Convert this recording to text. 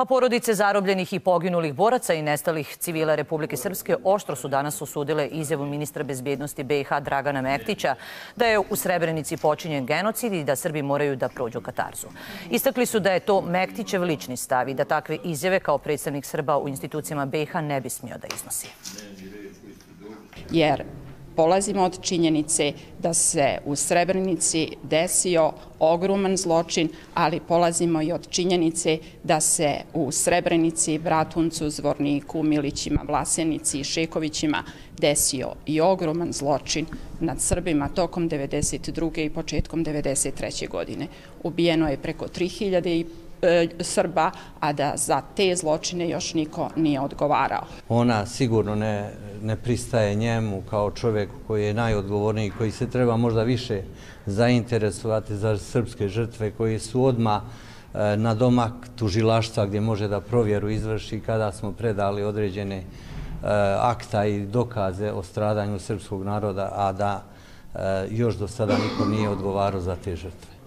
A porodice zarobljenih i poginulih boraca i nestalih civila Republike Srpske oštro su danas osudile izjavu ministra bezbjednosti BiH Dragana Mektića da je u Srebrenici počinjen genocid i da Srbi moraju da prođu katarzu. Istakli su da je to Mektićev lični stav i da takve izjave kao predstavnik Srba u institucijama BiH ne bi smio da iznosi. Jer polazimo od činjenice da se u Srebrenici desio ogroman zločin, ali polazimo i od činjenice da se u Srebrenici, Bratuncu, Zvorniku, Milićima, Vlasenici i Šekovićima desio i ogroman zločin nad Srbima tokom 1992. i početkom 1993. godine. Ubijeno je preko 3000 i E, Srba, a da za te zločine još niko nije odgovarao. Ona sigurno ne, ne pristaje njemu kao čovjek koji je najodgovorniji, koji se treba možda više zainteresovati za srpske žrtve, koji su odma e, na domak tužilaštva gdje može da provjeru izvrši kada smo predali određene e, akta i dokaze o stradanju srpskog naroda, a da e, još do sada niko nije odgovarao za te žrtve.